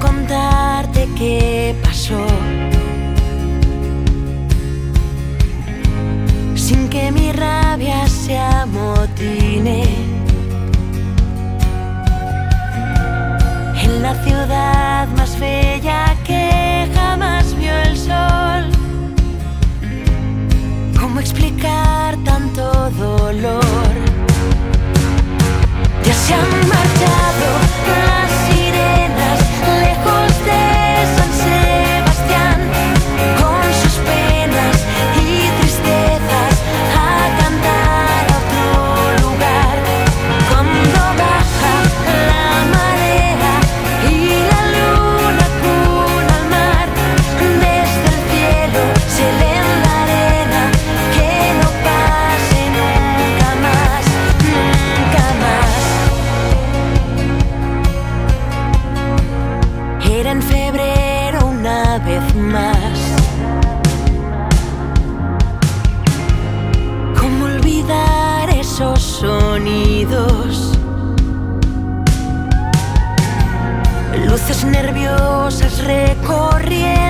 contarte qué pasó. Sin que mi rabia se amotine. En la ciudad más bella que jamás vio el sol. ¿Cómo explicar tanto dolor? Ya se han Era en febrero una vez más. ¿Cómo olvidar esos sonidos? Luces nerviosas recorriendo.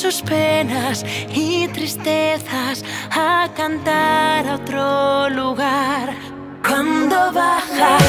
sus penas y tristezas a cantar a otro lugar. Cuando baja